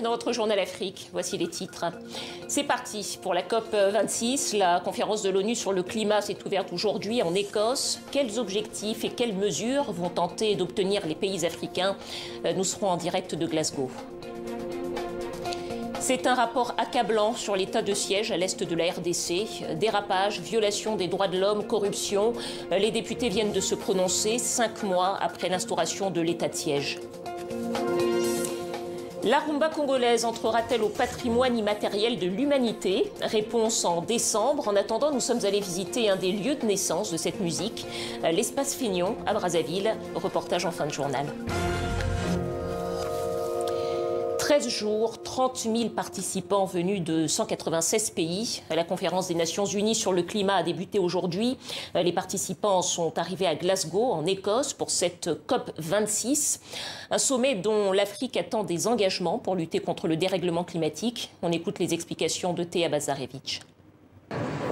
dans votre journal Afrique. Voici les titres. C'est parti pour la COP 26. La conférence de l'ONU sur le climat s'est ouverte aujourd'hui en Écosse. Quels objectifs et quelles mesures vont tenter d'obtenir les pays africains? Nous serons en direct de Glasgow. C'est un rapport accablant sur l'état de siège à l'est de la RDC. Dérapage, violation des droits de l'homme, corruption. Les députés viennent de se prononcer cinq mois après l'instauration de l'état de siège. La rumba congolaise entrera-t-elle au patrimoine immatériel de l'humanité? Réponse en décembre. En attendant, nous sommes allés visiter un des lieux de naissance de cette musique, l'espace Fignon à Brazzaville. Reportage en fin de journal. 13 jours, 30 000 participants venus de 196 pays. La conférence des Nations Unies sur le climat a débuté aujourd'hui. Les participants sont arrivés à Glasgow, en Écosse, pour cette COP 26. Un sommet dont l'Afrique attend des engagements pour lutter contre le dérèglement climatique. On écoute les explications de Théa Bazarevich.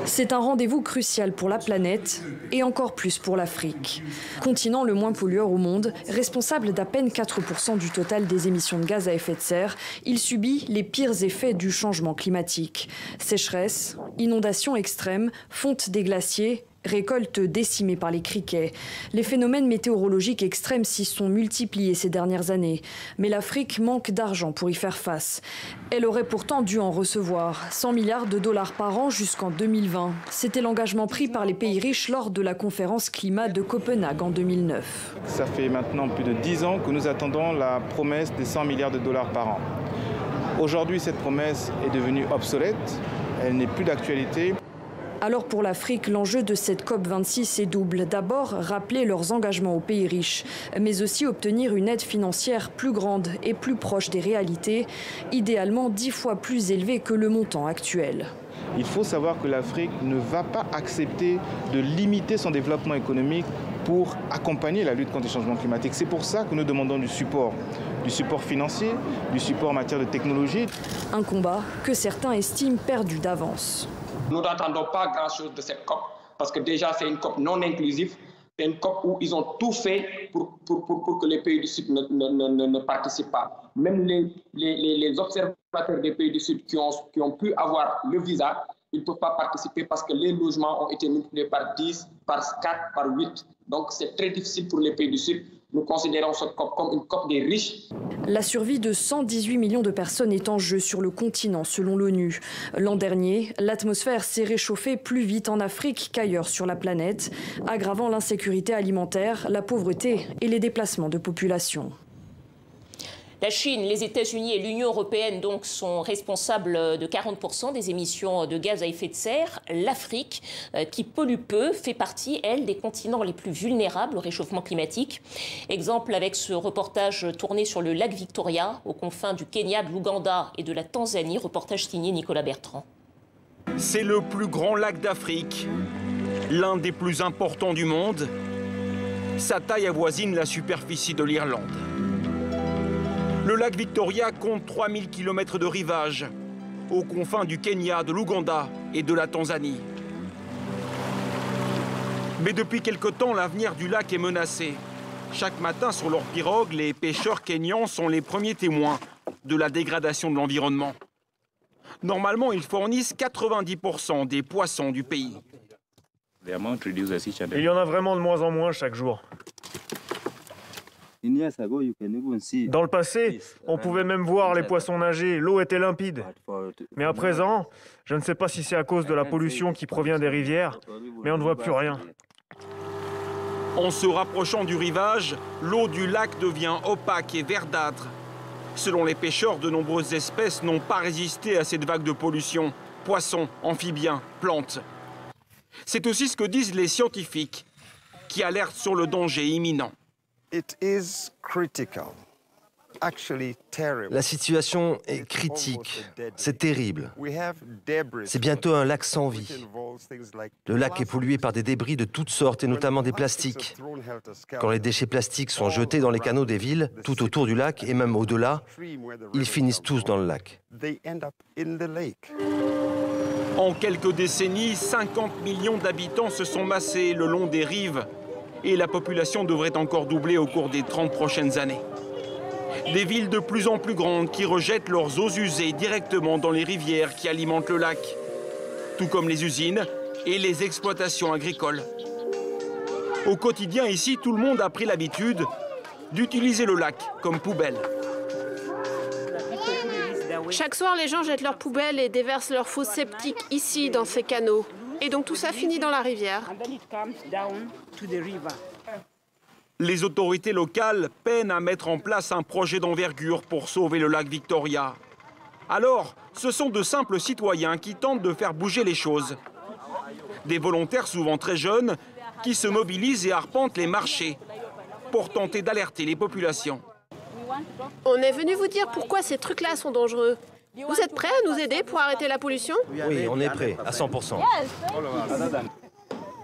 C'est un rendez-vous crucial pour la planète et encore plus pour l'Afrique. Continent le moins pollueur au monde, responsable d'à peine 4% du total des émissions de gaz à effet de serre, il subit les pires effets du changement climatique. Sécheresse, inondations extrêmes, fonte des glaciers, récoltes décimées par les criquets. Les phénomènes météorologiques extrêmes s'y sont multipliés ces dernières années. Mais l'Afrique manque d'argent pour y faire face. Elle aurait pourtant dû en recevoir 100 milliards de dollars par an jusqu'en 2020. C'était l'engagement pris par les pays riches lors de la conférence climat de Copenhague en 2009. Ça fait maintenant plus de 10 ans que nous attendons la promesse des 100 milliards de dollars par an. Aujourd'hui, cette promesse est devenue obsolète. Elle n'est plus d'actualité. Alors pour l'Afrique, l'enjeu de cette COP26 est double. D'abord, rappeler leurs engagements aux pays riches, mais aussi obtenir une aide financière plus grande et plus proche des réalités, idéalement dix fois plus élevée que le montant actuel. Il faut savoir que l'Afrique ne va pas accepter de limiter son développement économique pour accompagner la lutte contre les changements climatiques. C'est pour ça que nous demandons du support, du support financier, du support en matière de technologie. Un combat que certains estiment perdu d'avance. Nous n'attendons pas grand-chose de cette COP parce que déjà c'est une COP non inclusive. C'est une COP où ils ont tout fait pour, pour, pour, que les pays du Sud ne, ne, ne, ne participent pas. Même les, les, les, observateurs des pays du Sud qui ont, qui ont pu avoir le visa, ils ne peuvent pas participer parce que les logements ont été multipliés par 10, par 4, par 8. Donc c'est très difficile pour les pays du Sud nous considérons cette COP comme une COP des riches. La survie de 118 millions de personnes est en jeu sur le continent, selon l'ONU. L'an dernier, l'atmosphère s'est réchauffée plus vite en Afrique qu'ailleurs sur la planète, aggravant l'insécurité alimentaire, la pauvreté et les déplacements de population. La Chine, les États-Unis et l'Union européenne donc sont responsables de 40% des émissions de gaz à effet de serre. L'Afrique, euh, qui pollue peu, fait partie, elle, des continents les plus vulnérables au réchauffement climatique. Exemple avec ce reportage tourné sur le lac Victoria, aux confins du Kenya, de l'Ouganda et de la Tanzanie, reportage signé Nicolas Bertrand. C'est le plus grand lac d'Afrique, l'un des plus importants du monde. Sa taille avoisine la superficie de l'Irlande. Le lac Victoria compte 3000 km de rivage, aux confins du Kenya, de l'Ouganda et de la Tanzanie. Mais depuis quelque temps, l'avenir du lac est menacé. Chaque matin, sur leurs pirogues, les pêcheurs kenyans sont les premiers témoins de la dégradation de l'environnement. Normalement, ils fournissent 90% des poissons du pays. Il y en a vraiment de moins en moins chaque jour. Dans le passé, on pouvait même voir les poissons nager, l'eau était limpide. Mais à présent, je ne sais pas si c'est à cause de la pollution qui provient des rivières, mais on ne voit plus rien. En se rapprochant du rivage, l'eau du lac devient opaque et verdâtre. Selon les pêcheurs, de nombreuses espèces n'ont pas résisté à cette vague de pollution. Poissons, amphibiens, plantes. C'est aussi ce que disent les scientifiques, qui alertent sur le danger imminent. La situation est critique. C'est terrible. C'est bientôt un lac sans vie. Le lac est pollué par des débris de toutes sortes et notamment des plastiques. Quand les déchets plastiques sont jetés dans les canaux des villes, tout autour du lac et même au-delà, ils finissent tous dans le lac. En quelques décennies, 50 millions d'habitants se sont massés le long des rives et la population devrait encore doubler au cours des 30 prochaines années. Des villes de plus en plus grandes qui rejettent leurs eaux usées directement dans les rivières qui alimentent le lac, tout comme les usines et les exploitations agricoles. Au quotidien ici, tout le monde a pris l'habitude d'utiliser le lac comme poubelle. Chaque soir, les gens jettent leurs poubelles et déversent leurs fosses sceptiques ici, dans ces canaux. Et donc tout ça finit dans la rivière. Les autorités locales peinent à mettre en place un projet d'envergure pour sauver le lac Victoria. Alors, ce sont de simples citoyens qui tentent de faire bouger les choses. Des volontaires souvent très jeunes qui se mobilisent et arpentent les marchés pour tenter d'alerter les populations. On est venu vous dire pourquoi ces trucs-là sont dangereux. Vous êtes prêts à nous aider pour arrêter la pollution? Oui, on est prêts, à 100%.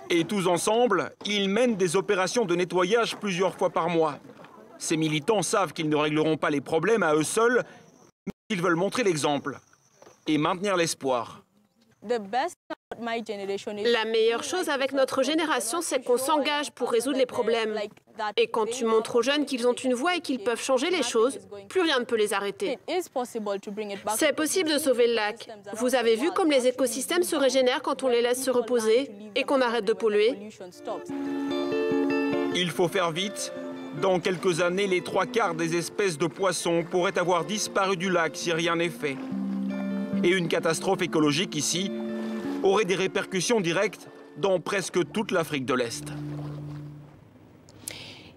Et tous ensemble, ils mènent des opérations de nettoyage plusieurs fois par mois. Ces militants savent qu'ils ne régleront pas les problèmes à eux seuls, mais ils veulent montrer l'exemple et maintenir l'espoir. La meilleure chose avec notre génération, c'est qu'on s'engage pour résoudre les problèmes. Et quand tu montres aux jeunes qu'ils ont une voix et qu'ils peuvent changer les choses, plus rien ne peut les arrêter. C'est possible de sauver le lac. Vous avez vu comme les écosystèmes se régénèrent quand on les laisse se reposer et qu'on arrête de polluer Il faut faire vite. Dans quelques années, les trois quarts des espèces de poissons pourraient avoir disparu du lac si rien n'est fait. Et une catastrophe écologique ici aurait des répercussions directes dans presque toute l'Afrique de l'Est.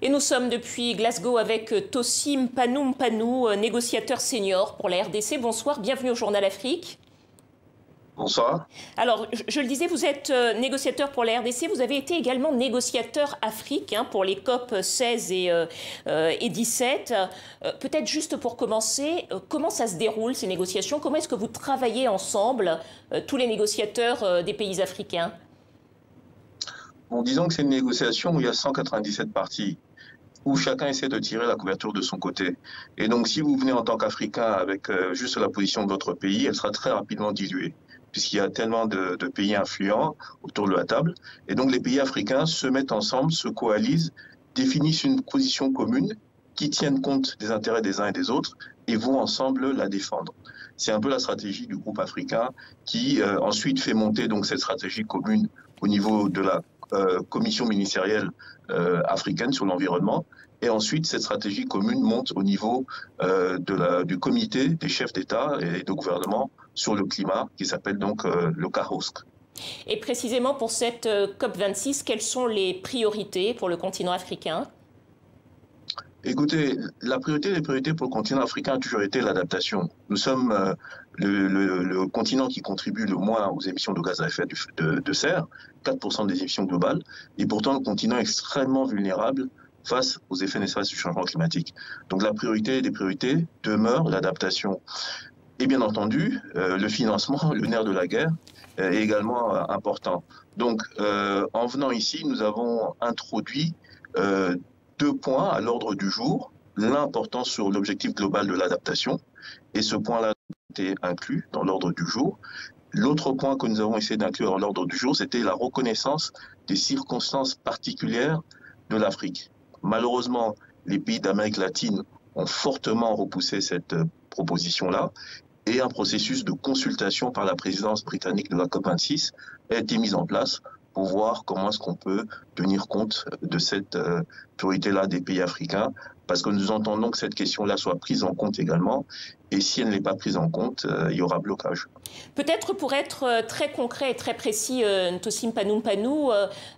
Et nous sommes depuis Glasgow avec Tosim Panoum Panou, négociateur senior pour la RDC. Bonsoir, bienvenue au Journal Afrique. Bonsoir. Alors, je, le disais, vous êtes euh, négociateur pour la RDC. Vous avez été également négociateur Afrique hein, pour les COP 16 et, 17. Euh, euh, peut-être juste pour commencer, comment ça se déroule ces négociations? Comment est-ce que vous travaillez ensemble, tous les négociateurs des pays africains? En disant que c'est une négociation où il y a 197 parties où chacun essaie de tirer la couverture de son côté. Et donc, si vous venez en tant qu'Africain avec juste la position de votre pays, elle sera très rapidement diluée puisqu'il y a tellement de, pays influents autour de la table. Et donc les pays africains se mettent ensemble, se coalisent, définissent une position commune qui tienne compte des intérêts des uns et des autres et vont ensemble la défendre. C'est un peu la stratégie du groupe africain qui euh, ensuite fait monter donc cette stratégie commune au niveau de la euh, commission ministérielle euh, africaine sur l'environnement. Et ensuite, cette stratégie commune monte au niveau de la, du comité des chefs d'État et de gouvernement sur le climat, qui s'appelle donc euh, le CAROSC. Et précisément pour cette euh, COP26, quelles sont les priorités pour le continent africain? Écoutez, la priorité des priorités pour le continent africain a toujours été l'adaptation. Nous sommes euh, le, continent qui contribue le moins aux émissions de gaz à effet de, de serre, 4% des émissions globales, et pourtant le continent est extrêmement vulnérable face aux effets néfastes du changement climatique. Donc la priorité des priorités demeure l'adaptation. Et bien entendu, euh, le financement, le nerf de la guerre, euh, est également euh, important. Donc, en venant ici, nous avons introduit deux points à l'ordre du jour. L'un portant sur l'objectif global de l'adaptation, et ce point-là été inclus dans l'ordre du jour. L'autre point que nous avons essayé d'inclure dans l'ordre du jour, c'était la reconnaissance des circonstances particulières de l'Afrique. Malheureusement, les pays d'Amérique latine ont fortement repoussé cette proposition-là et un processus de consultation par la présidence britannique de la COP26 a été mis en place pour voir comment est-ce qu'on peut tenir compte de cette euh, priorité-là des pays africains, parce que nous entendons que cette question-là soit prise en compte également, et si elle n'est pas prise en compte, euh, il y aura blocage. Peut-être pour être euh, très concret et très précis, euh, Ntosim Panoum Panou,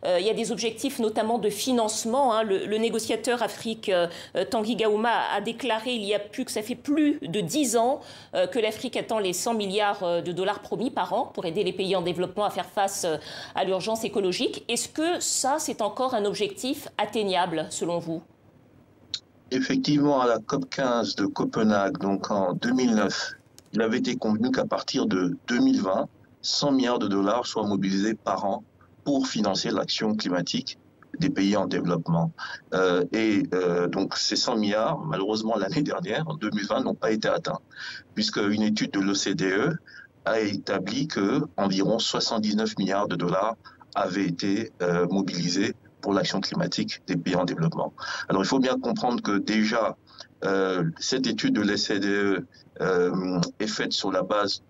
il y a des objectifs notamment de financement. Hein. Le, négociateur Afrique Tanguy Gaouma a déclaré il y a plus que ça fait plus de 10 ans que l'Afrique attend les 100 milliards de dollars promis par an pour aider les pays en développement à faire face à l'urgence écologique. Est-ce que ça, c'est encore un objectif atteignable selon vous? Effectivement, à la COP 15 de Copenhague, donc en 2009, il avait été convenu qu'à partir de 2020, 100 milliards de dollars soient mobilisés par an pour financer l'action climatique des pays en développement. Euh, et euh, donc ces 100 milliards, malheureusement l'année dernière, en 2020, n'ont pas été atteints, puisque une étude de l'OCDE a établi que environ 79 milliards de dollars avaient été euh, mobilisés pour l'action climatique des pays en développement. Alors il faut bien comprendre que déjà, euh, cette étude de l'SCDE euh, est faite sur la base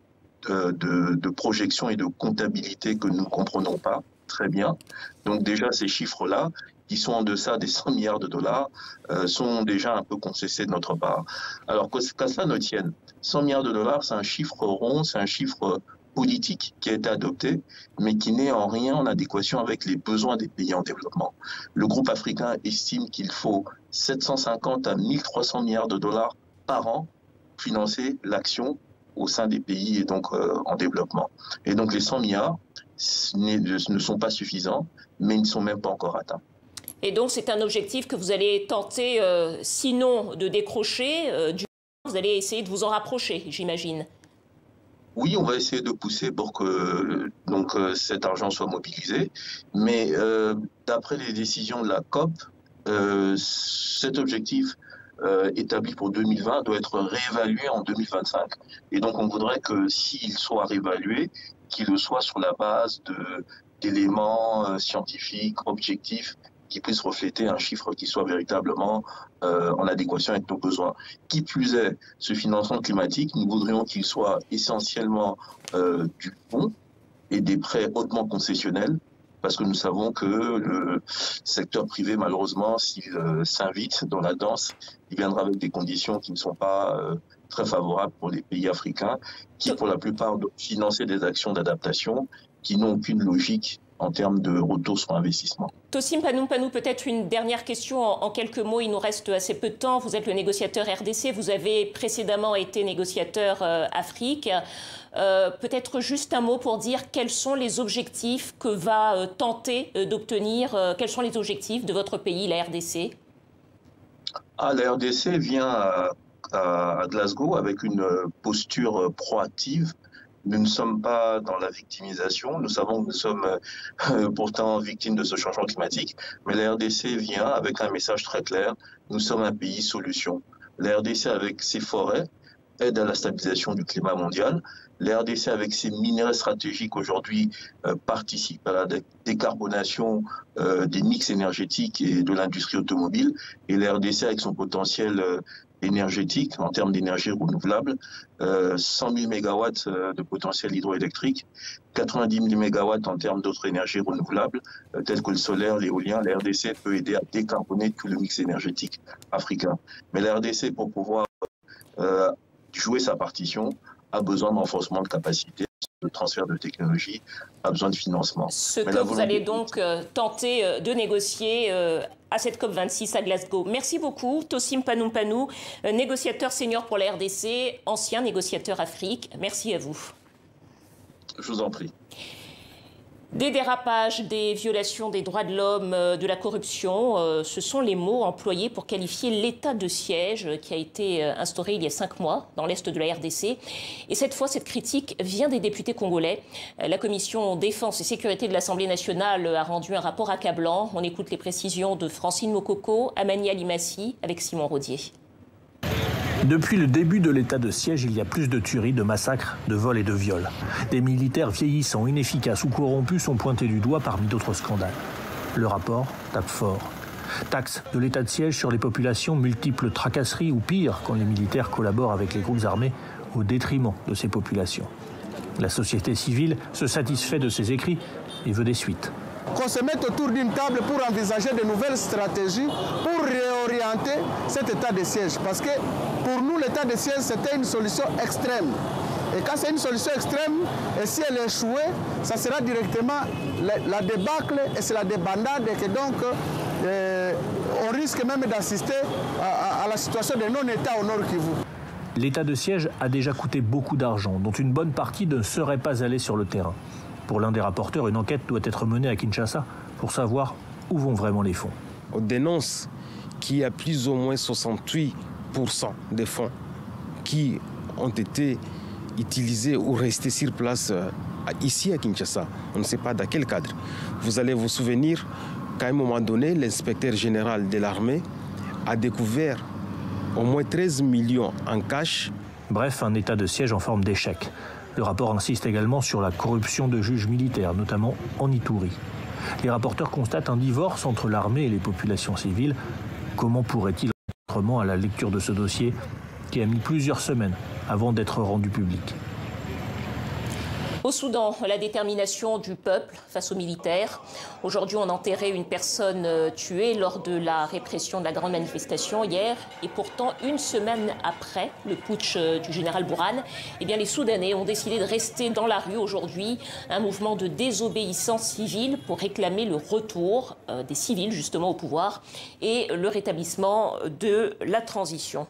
de projections et de comptabilité que nous ne comprenons pas très bien. Donc déjà, ces chiffres-là, qui sont en deçà des 100 milliards de dollars, euh, sont déjà un peu concessés de notre part. Alors qu'à cela ne tienne, 100 milliards de dollars, c'est un chiffre rond, c'est un chiffre politique qui a été adopté, mais qui n'est en rien en adéquation avec les besoins des pays en développement. Le groupe africain estime qu'il faut 750 à 1300 milliards de dollars par an pour financer l'action au sein des pays et donc euh, en développement. Et donc les 100 milliards ne sont pas suffisants, mais ils ne sont même pas encore atteints. Et donc c'est un objectif que vous allez tenter, euh, sinon de décrocher, euh, vous allez essayer de vous en rapprocher, j'imagine. Oui, on va essayer de pousser pour que donc euh, cet argent soit mobilisé, mais euh, d'après les décisions de la COP, euh, cet objectif euh, établi pour 2020 doit être réévalué en 2025. Et donc on voudrait que s'il soit réévalué, qu'il le soit sur la base d'éléments euh, scientifiques, objectifs qui puisse refléter un chiffre qui soit véritablement euh, en adéquation avec nos besoins. Qui plus est, ce financement climatique, nous voudrions qu'il soit essentiellement euh, du fonds et des prêts hautement concessionnels, parce que nous savons que le secteur privé, malheureusement, s'il euh, s'invite dans la danse, il viendra avec des conditions qui ne sont pas très favorables pour les pays africains, qui pour la plupart doivent financer des actions d'adaptation qui n'ont aucune logique en termes de retour sur investissement. Tossim Panou Panou, peut-être une dernière question en, quelques mots. Il nous reste assez peu de temps. Vous êtes le négociateur RDC. Vous avez précédemment été négociateur euh, Afrique. Euh, peut-être juste un mot pour dire quels sont les objectifs que va euh, tenter d'obtenir, quels sont les objectifs de votre pays, la RDC ah, La RDC vient à, à Glasgow avec une posture proactive nous ne sommes pas dans la victimisation. Nous savons que nous sommes euh, pourtant victimes de ce changement climatique. Mais la RDC vient avec un message très clair. Nous sommes un pays solution. La RDC, avec ses forêts, aide à la stabilisation du climat mondial. La RDC, avec ses minerais stratégiques aujourd'hui, euh, participe à la décarbonation euh, des mix énergétiques et de l'industrie automobile. Et la RDC, avec son potentiel énergétique en termes d'énergie renouvelable, euh, 100 000 mégawatts euh, de potentiel hydroélectrique, 90 000 mégawatts en termes d'autres énergies renouvelables, euh, telles que le solaire, l'éolien. La RDC peut aider à décarboner tout le mix énergétique africain. Mais la RDC, pour pouvoir euh, jouer sa partition, a besoin de renforcement de capacité de transfert de technologie, a besoin de financement. Ce Mais que vous allez donc euh, tenter de négocier à cette COP26 à Glasgow. Merci beaucoup, Tossim Panoumpanou, négociateur senior pour la RDC, ancien négociateur Afrique. Merci à vous. Je vous en prie. Des dérapages, des violations des droits de l'homme, euh, de la corruption, euh, ce sont les mots employés pour qualifier l'état de siège qui a été euh, instauré il y a cinq mois dans l'est de la RDC. Et cette fois, cette critique vient des députés congolais. La commission défense et sécurité de l'Assemblée nationale a rendu un rapport accablant. On écoute les précisions de Francine Mokoko, Amani Alimassi avec Simon Rodier. Depuis le début de l'état de siège, il y a plus de tueries, de massacres, de vols et de viols. Des militaires vieillissants, inefficaces ou corrompus sont pointés du doigt parmi d'autres scandales. Le rapport tape fort. Taxe de l'état de siège sur les populations, multiples tracasseries ou pire quand les militaires collaborent avec les groupes armés au détriment de ces populations. La société civile se satisfait de ces écrits et veut des suites qu'on se mette autour d'une table pour envisager de nouvelles stratégies pour réorienter cet état de siège. Parce que pour nous, l'état de siège, c'était une solution extrême. Et quand c'est une solution extrême, et si elle échouait, ça sera directement la, la débâcle et c'est la débandade et que donc euh, on risque même d'assister à, à, à, la situation de non-État au Nord Kivu. L'état de siège a déjà coûté beaucoup d'argent, dont une bonne partie ne serait pas allée sur le terrain. Pour l'un des rapporteurs, une enquête doit être menée à Kinshasa pour savoir où vont vraiment les fonds. On dénonce qu'il y a plus ou moins 68% des fonds qui ont été utilisés ou restés sur place ici à Kinshasa. On ne sait pas dans quel cadre. Vous allez vous souvenir qu'à un moment donné, l'inspecteur général de l'armée a découvert au moins 13 millions en cash. Bref, un état de siège en forme d'échec. Le rapport insiste également sur la corruption de juges militaires, notamment en Itourie. Les rapporteurs constatent un divorce entre l'armée et les populations civiles. Comment pourrait-il à la lecture de ce dossier qui a mis plusieurs semaines avant d'être rendu public au Soudan, la détermination du peuple face aux militaires. Aujourd'hui, on enterrait une personne euh, tuée lors de la répression de la grande manifestation hier. Et pourtant, une semaine après le putsch euh, du général Bourhan, eh bien, les Soudanais ont décidé de rester dans la rue aujourd'hui. Un mouvement de désobéissance civile pour réclamer le retour euh, des civils justement au pouvoir et le rétablissement de la transition.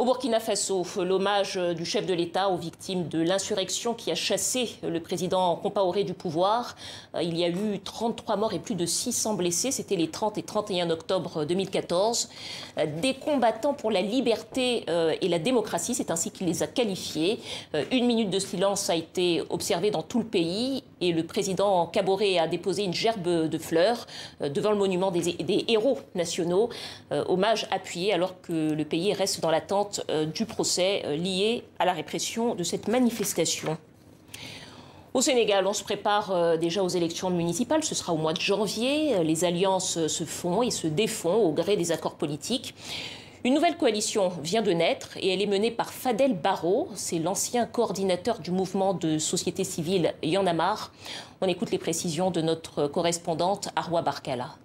Au Burkina Faso, l'hommage du chef de l'État aux victimes de l'insurrection qui a chassé le président Compaoré du pouvoir. Euh, il y a eu 33 morts et plus de 600 blessés. C'était les 30 et 31 octobre 2014. Euh, des combattants pour la liberté euh, et la démocratie, c'est ainsi qu'il les a qualifiés. Une minute de silence a été observée dans tout le pays et le président Caboret a déposé une gerbe de fleurs devant le monument des, des héros nationaux. Hommage appuyé alors que le pays reste dans l'attente euh, du procès euh, lié à la répression de cette manifestation. Au Sénégal, on se prépare euh, déjà aux élections municipales. Ce sera au mois de janvier. Les alliances se font et se défont au gré des accords politiques. Une nouvelle coalition vient de naître et elle est menée par Fadel Barro. C'est l'ancien coordinateur du mouvement de société civile Yanamar. On écoute les précisions de notre correspondante Arwa Barkala.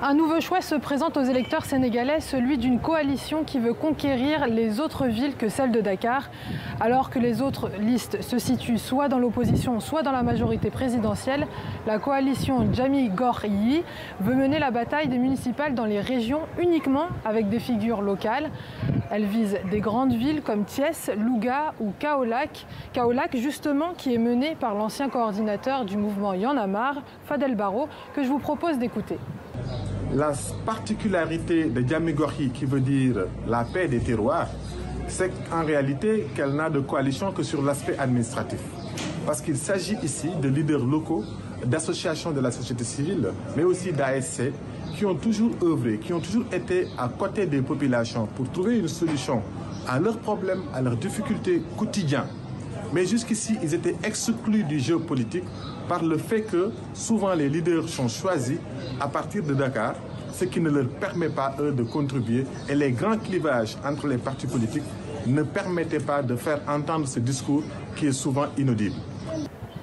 Un nouveau choix se présente aux électeurs sénégalais, celui d'une coalition qui veut conquérir les autres villes que celle de Dakar, alors que les autres listes se situent soit dans l'opposition, soit dans la majorité présidentielle. La coalition Jami Goryi veut mener la bataille des municipales dans les régions uniquement avec des figures locales. Elle vise des grandes villes comme Thiès, Louga ou Kaolac. Kaolac, justement, qui est menée par l'ancien coordinateur du mouvement Yanamar, Fadel Barro, que je vous propose d'écouter. La particularité de Djamigorhi, qui veut dire la paix des terroirs, c'est qu'en réalité qu'elle n'a de coalition que sur l'aspect administratif. Parce qu'il s'agit ici de leaders locaux, d'associations de la société civile, mais aussi d'ASC, qui ont toujours œuvré, qui ont toujours été à côté des populations pour trouver une solution à leurs problèmes, à leurs difficultés quotidiennes. Mais jusqu'ici, ils étaient exclus du jeu politique par le fait que souvent les leaders sont choisis à partir de Dakar, ce qui ne leur permet pas, eux, de contribuer. Et les grands clivages entre les partis politiques ne permettaient pas de faire entendre ce discours qui est souvent inaudible.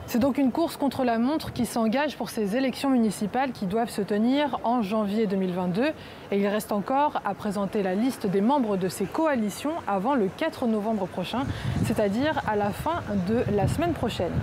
C'est donc une course contre la montre qui s'engage pour ces élections municipales qui doivent se tenir en janvier 2022. Et il reste encore à présenter la liste des membres de ces coalitions avant le 4 novembre prochain, c'est-à-dire à la fin de la semaine prochaine.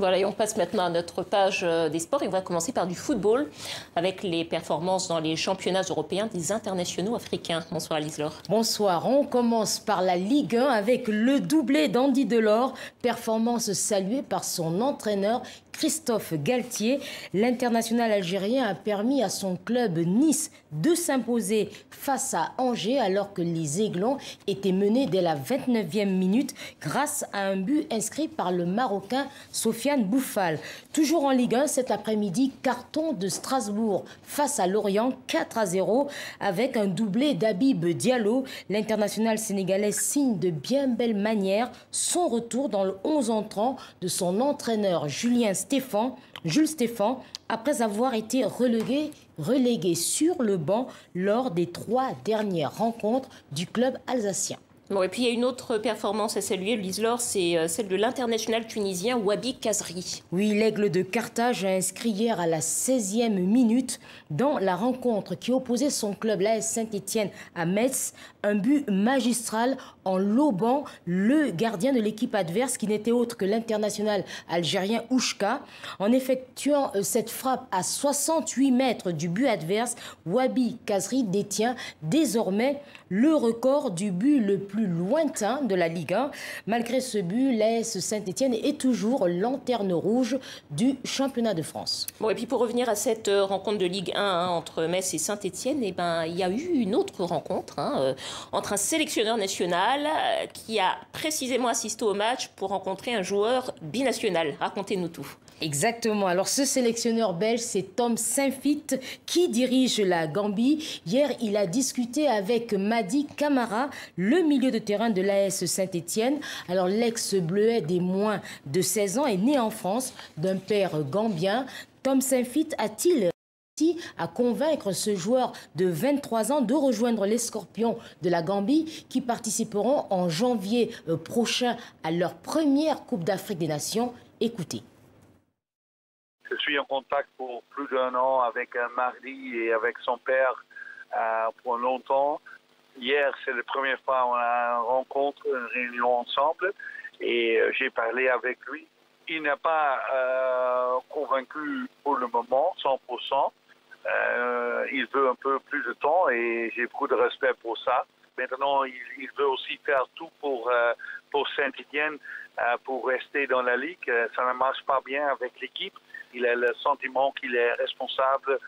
Voilà, et on passe maintenant à notre page euh, des sports et on va commencer par du football avec les performances dans les championnats européens des internationaux africains. Bonsoir Alice Laure. Bonsoir, on commence par la Ligue 1 avec le doublé d'Andy Delors, performance saluée par son entraîneur Christophe Galtier. L'international algérien a permis à son club Nice de s'imposer face à Angers alors que les Aiglons étaient menés dès la 29e minute grâce à un but inscrit par le Marocain Sofiane Bouffal. Toujours en Ligue 1 cet après-midi, carton de Strasbourg face à Lorient 4 à 0 avec un doublé d'Abib Diallo. L'international sénégalais signe de bien belle manière son retour dans le 11 entrant de son entraîneur Julien Stéphane, Jules Stéphane, après avoir été relégué, relégué sur le banc lors des trois dernières rencontres du club alsacien. Bon, et puis il y a une autre performance à saluer, Laure, c'est euh, celle de l'international tunisien Wabi Kazri. Oui, l'aigle de Carthage a inscrit hier à la 16e minute dans la rencontre qui opposait son club, l'AS Saint-Etienne, à Metz, un but magistral en lobant le gardien de l'équipe adverse qui n'était autre que l'international algérien Ouchka. En effectuant euh, cette frappe à 68 mètres du but adverse, Wabi Kazri détient désormais le record du but le plus lointain de la Ligue 1. Malgré ce but, l'AS Saint-Etienne est toujours lanterne rouge du championnat de France. Bon, et puis pour revenir à cette euh, rencontre de Ligue 1 hein, entre Metz et Saint-Etienne, eh ben, il y a eu une autre rencontre hein, euh, entre un sélectionneur national Sénégal, qui a précisément assisté au match pour rencontrer un joueur binational. Racontez-nous tout. Exactement. Alors ce sélectionneur belge, c'est Tom Saint-Fit qui dirige la Gambie. Hier, il a discuté avec Madi Camara, le milieu de terrain de l'AS Saint-Étienne. Alors l'ex-bleuet des moins de 16 ans est né en France d'un père gambien. Tom Saint-Fit a-t-il à convaincre ce joueur de 23 ans de rejoindre les Scorpions de la Gambie qui participeront en janvier euh, prochain à leur première Coupe d'Afrique des Nations. Écoutez. Je suis en contact pour plus d'un an avec un mari et avec son père euh, pour longtemps. Hier, c'est la première fois qu'on a une rencontre, une réunion ensemble et euh, j'ai parlé avec lui. Il n'a pas convaincu pour le moment, 100%. Il veut un peu plus de temps et j'ai beaucoup de respect pour ça. Maintenant, il, veut aussi faire tout pour, pour Saint-Étienne, pour rester dans la ligue. Ça ne marche pas bien avec l'équipe. Il a le sentiment qu'il est responsable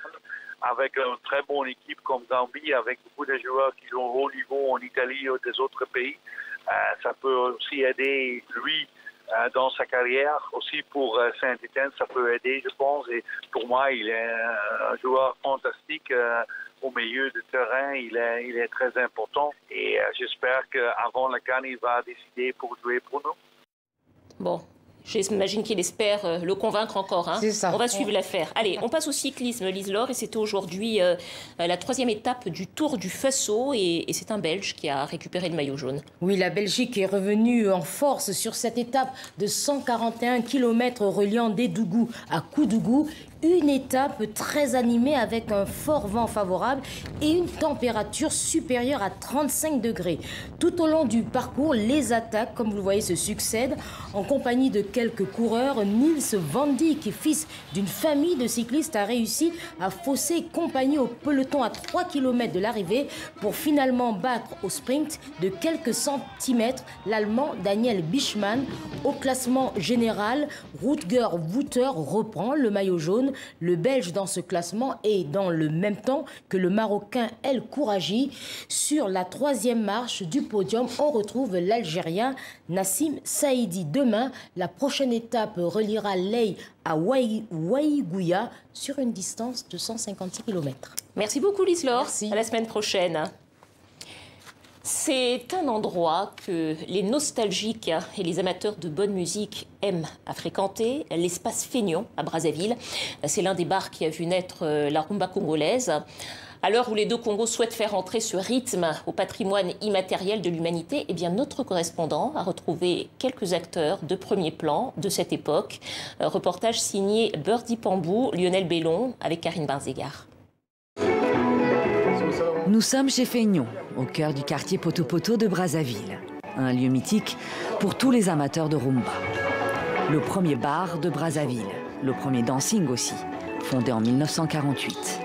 avec une très bonne équipe comme Gambie, avec beaucoup de joueurs qui jouent au haut niveau en Italie ou des autres pays. Euh, ça peut aussi aider lui euh, dans sa carrière. Aussi pour euh, Saint-Étienne, ça peut aider, je pense. Et pour moi, il est un joueur fantastique au milieu du terrain. Il est, il est très important. Et j'espère qu'avant la CAN, il va décider pour jouer pour nous. Bon, J'imagine qu'il espère euh, le convaincre encore. Hein. On va suivre l'affaire. Allez, on passe au cyclisme, Lise-Laure, et c'était aujourd'hui euh, la troisième étape du Tour du Faso, et, et c'est un Belge qui a récupéré le maillot jaune. Oui, la Belgique est revenue en force sur cette étape de 141 km reliant Dédougou à Koudougou une étape très animée avec un fort vent favorable et une température supérieure à 35 degrés. Tout au long du parcours, les attaques, comme vous le voyez, se succèdent en compagnie de quelques coureurs. Nils Van Dijk, fils d'une famille de cyclistes, a réussi à fausser compagnie au peloton à 3 km de l'arrivée pour finalement battre au sprint de quelques centimètres l'Allemand Daniel Bischmann. Au classement général, Rutger Wutter reprend le maillot jaune le Belge dans ce classement et dans le même temps que le Marocain El Kouraji. Sur la troisième marche du podium, on retrouve l'Algérien Nassim Saïdi. Demain, la prochaine étape reliera Ley à Waïgouya sur une distance de 156 km. Merci beaucoup Lislor. À la semaine prochaine. C'est un endroit que les nostalgiques et les amateurs de bonne musique aiment à fréquenter, l'espace Feignon à Brazzaville. C'est l'un des bars qui a vu naître euh, la rumba congolaise. À l'heure où les deux Congos souhaitent faire entrer ce rythme au patrimoine immatériel de l'humanité, eh bien notre correspondant a retrouvé quelques acteurs de premier plan de cette époque. reportage signé Birdie Pambou, Lionel Bellon avec Karine Barzégar. Nous sommes chez Feignon, au cœur du quartier Potopoto de Brazzaville. Un lieu mythique pour tous les amateurs de rumba. Le premier bar de Brazzaville, le premier dancing aussi, fondé en 1948.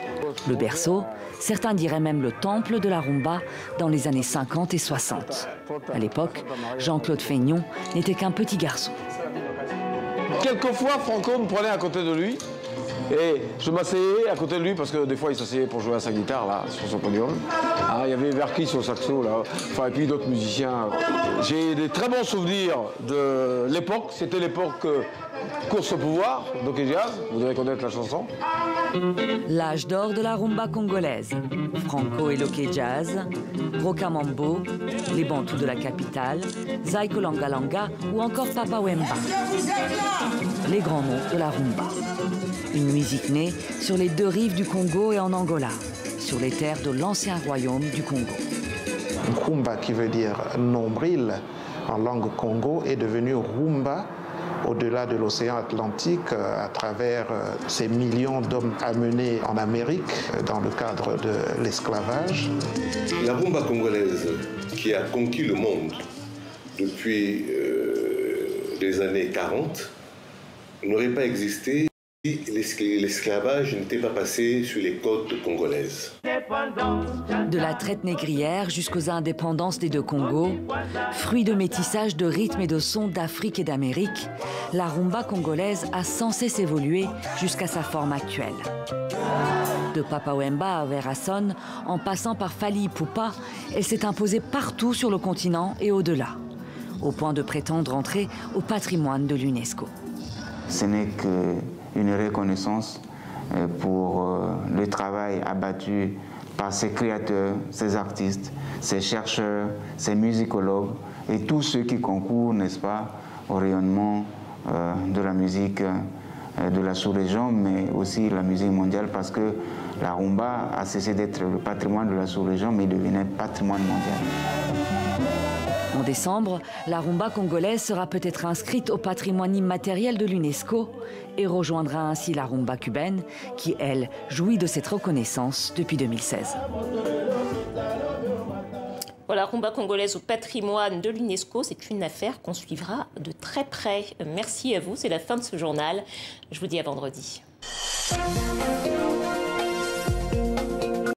Le berceau, certains diraient même le temple de la rumba dans les années 50 et 60. À l'époque, Jean-Claude Feignon n'était qu'un petit garçon. Quelquefois, Franco me prenait à côté de lui et je m'asseyais à côté de lui parce que des fois il s'asseyait pour jouer à sa guitare là, sur son podium. Ah, il y avait Verki sur saxo là, enfin, et puis d'autres musiciens. J'ai des très bons souvenirs de l'époque. C'était l'époque euh, course au pouvoir, donc Jazz, vous devez connaître la chanson. L'âge d'or de la rumba congolaise. Franco et Loke Jazz, Rocamambo, les Bantous de la capitale, Zaiko Langalanga ou encore Papa Wemba. Les grands noms de la rumba. Une musique née sur les deux rives du Congo et en Angola, sur les terres de l'ancien royaume du Congo. Rumba, qui veut dire nombril en langue Congo, est devenu rumba au-delà de l'océan Atlantique euh, à travers euh, ces millions d'hommes amenés en Amérique euh, dans le cadre de l'esclavage. La rumba congolaise qui a conquis le monde depuis les années 40 n'aurait pas existé l'esclavage n'était pas passé sur les côtes congolaises. De la traite négrière jusqu'aux indépendances des deux Congos, fruit de métissage de rythmes et de sons d'Afrique et d'Amérique, la rumba congolaise a sans cesse évolué jusqu'à sa forme actuelle. De Papa Wemba à Verasson, en passant par Fali Ipupa, elle s'est imposée partout sur le continent et au-delà, au point de prétendre entrer au patrimoine de l'UNESCO. Ce n'est qu'une reconnaissance euh, pour euh, le travail abattu par ces créateurs, ces artistes, ces chercheurs, ces musicologues et tous ceux qui concourent, n'est-ce pas, au rayonnement euh, de la musique de la sous-région, mais aussi la musique mondiale, parce que la rumba a cessé d'être le patrimoine de la sous-région, mais devenait patrimoine mondial. En décembre, la rumba congolaise sera peut-être inscrite au patrimoine immatériel de l'UNESCO et rejoindra ainsi la rumba cubaine qui, elle, jouit de cette reconnaissance depuis 2016. Voilà, rumba congolaise au patrimoine de l'UNESCO, c'est une affaire qu'on suivra de très près. Merci à vous, c'est la fin de ce journal. Je vous dis à vendredi.